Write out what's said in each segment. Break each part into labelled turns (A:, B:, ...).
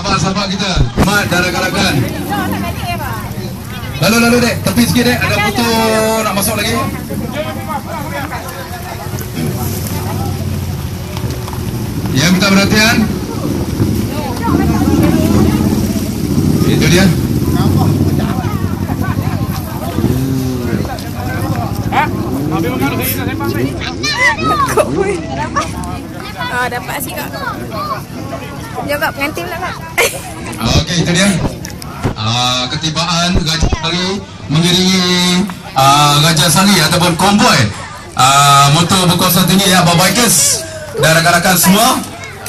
A: sahabat-sahabat kita. Mat dan rakan-rakan. Lalu lalu dek, tepi sikit dek. Ada foto nak masuk lagi. Yang minta perhatian. Itu dia.
B: Kok pun. Ah, dapat sih kak. Jom kak, pengantin pula kak.
A: Ah, Okey, itu dia. Ah, ketibaan Gajah Sari mengiringi ah, Gajah Sari ataupun konvoi ah, motor berkuasa tinggi ya, Bikers dan rakan-rakan semua.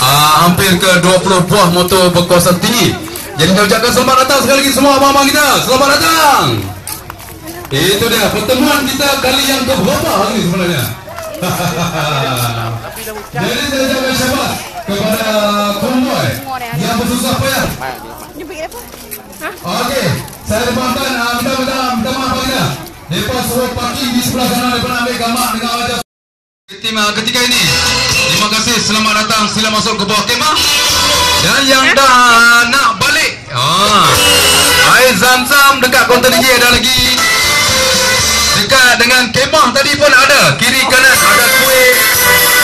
A: Ah, hampir ke 20 buah motor berkuasa tinggi. Jadi kita ucapkan selamat datang sekali lagi semua abang-abang kita. Selamat datang. Itu dia pertemuan kita kali yang ke berapa hari sebenarnya? Jadi saya ucapkan syabat kepada bersusah payah
B: Dia pergi apa? Ha?
A: Okey, saya depankan uh, minta minta minta maaf baginda. Depa suruh parking di sebelah sana depa ambil gambar dengan wajah tim uh, ketika ini. Terima kasih selamat datang sila masuk ke bawah kemah. Dan yang dah nak balik. Ah. Air zam-zam dekat kaunter DJ ada lagi. Dekat dengan kemah tadi pun ada. Kiri kanan ada kuih.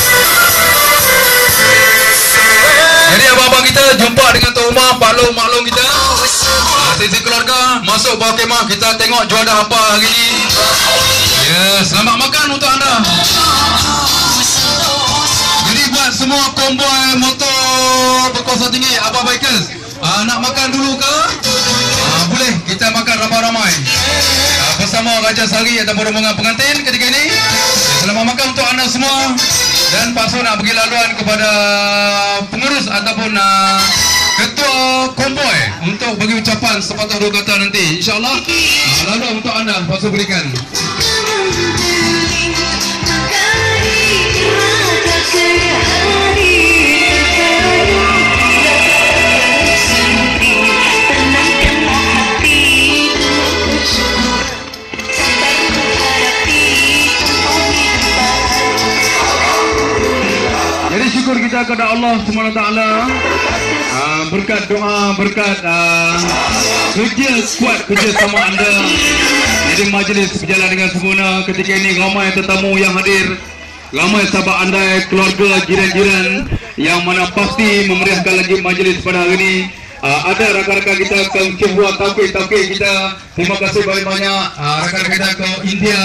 A: Abang-abang kita jumpa dengan Pak Long Mak Long kita. Ah, Sesi keluarga masuk bawah kemah kita tengok juara apa hari ini. Ya, selamat makan untuk anda. Jadi buat semua konvoi motor berkuasa tinggi Abah Bikers ah, Nak makan dulu ke? Ah, boleh, kita makan ramai-ramai ah, Bersama Raja Sari ataupun rombongan pengantin ketika ini Selamat makan untuk anda semua Dan So nak bagi laluan kepada sepatah dua kata nanti. InsyaAllah ah, laluan untuk anda So berikan kita kepada Allah SWT uh, Berkat doa, berkat uh, kerja kuat kerja sama anda. Jadi majlis berjalan dengan sempurna. Ketika ini ramai tetamu yang hadir Ramai sahabat anda, keluarga, jiran-jiran Yang mana pasti memeriahkan lagi majlis pada hari ini. Uh, ada rakan-rakan kita ke Kehua Taufik-Taufik kita. Terima kasih banyak-banyak. Uh, Rakan-rakan kita ke India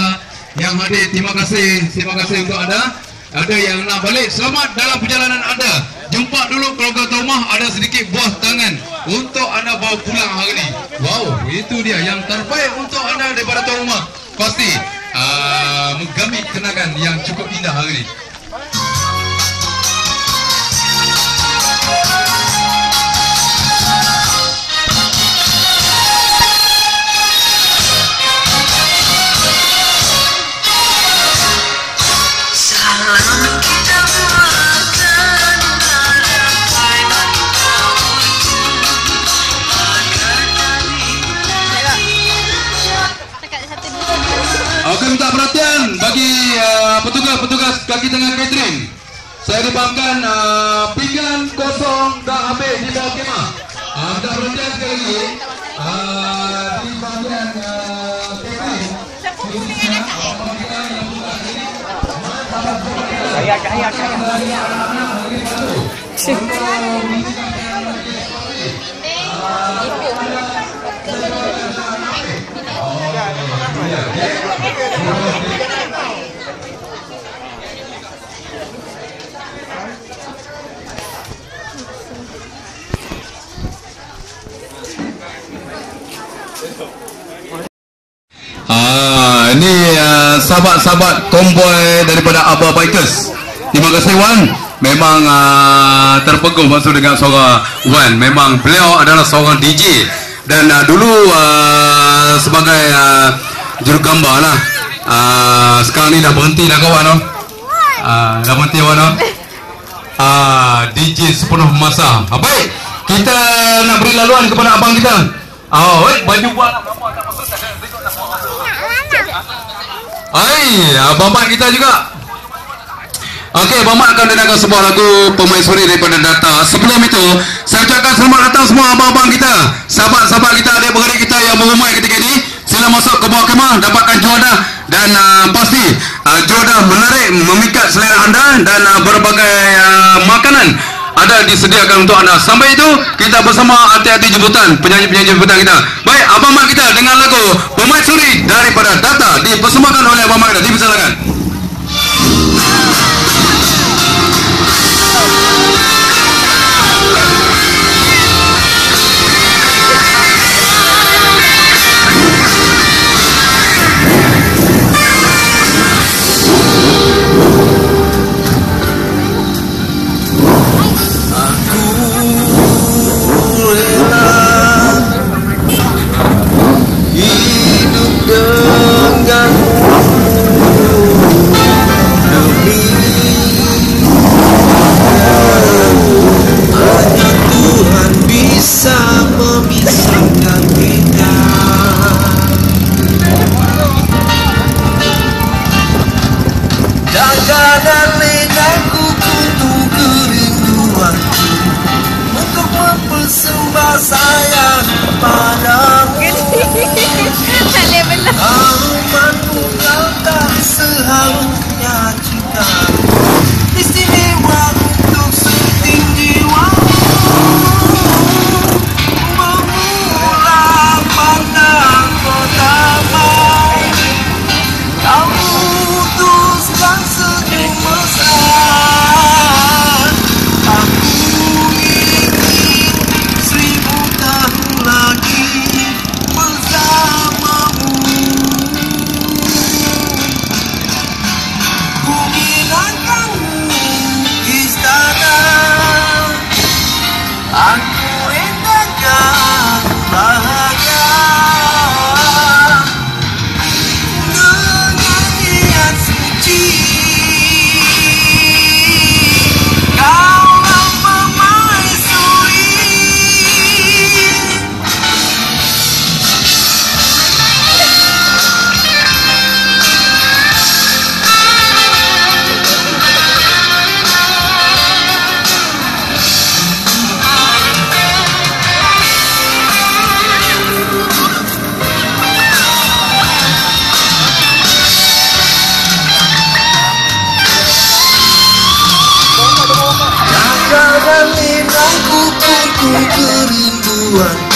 A: Yang hadir, terima kasih. Terima kasih untuk anda ada yang nak balik selamat dalam perjalanan anda. Jumpa dulu keluarga rumah ada sedikit buah tangan untuk anda bawa pulang hari ini wow itu dia yang terbaik untuk anda daripada tuan rumah pasti kaki tengah catering. Saya dipanggilkan uh, pinggan kosong dah habis di bawah kemah. Uh, minta perhatian sekali lagi. Uh, di bahagian uh, catering. Ah, ini uh, sahabat-sahabat konvoi daripada Abah Bikers. Terima kasih Wan. Memang uh, terpegun masuk dengan suara Wan. Memang beliau adalah seorang DJ dan uh, dulu uh, sebagai uh, jurugambar lah. Uh, sekarang ni dah berhenti dah kawan oh. Uh, dah berhenti oh. Uh, DJ sepenuh masa. Ah, baik. Kita nak beri laluan kepada abang kita. Oh, eh, baju buat lah. Hai, Abang Mat kita juga. Okey, Abang Mat akan dengarkan sebuah lagu pemaisuri daripada Data. Sebelum itu, saya ucapkan selamat datang semua abang-abang kita, sahabat-sahabat kita, adik-beradik kita yang berumai ketika ini. Sila masuk ke bawah kemah, dapatkan juadah dan uh, pasti uh, juadah menarik, memikat selera anda dan uh, berbagai uh, makanan ada disediakan untuk anda. Sampai itu kita bersama hati-hati jemputan penyanyi-penyanyi jemputan kita. Baik, abang mak kita dengan lagu Pemaisuri daripada Data dipersembahkan oleh abang mak kita. Dipersilakan.
C: Jangan lenganku untuk kerinduanku untuk mempersembah sayang padamu.
B: Boleh belum?
C: Amanku kau tak seharusnya Untuk kerinduan